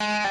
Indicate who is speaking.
Speaker 1: Despite